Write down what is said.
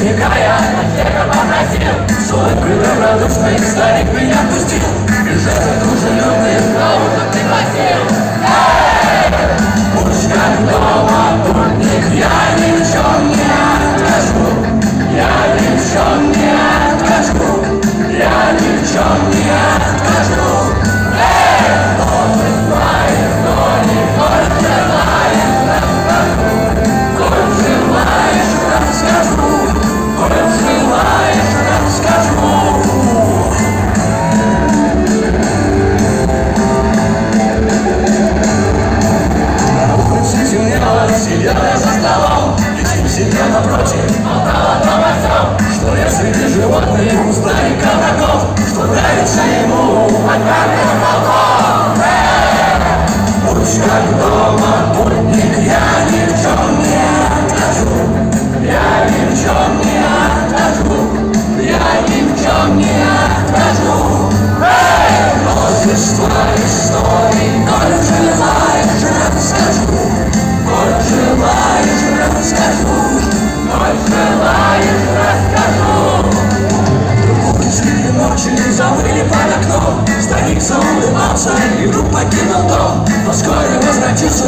Грешника я от всех попросил. Свой добродушный старик меня пустил против молотого трав Что если ты животных у старика врагов Что нравится ему. От каменных волков Будь как дома окно Старик заулыбался и вдруг покинул дом Но вскоре возвратился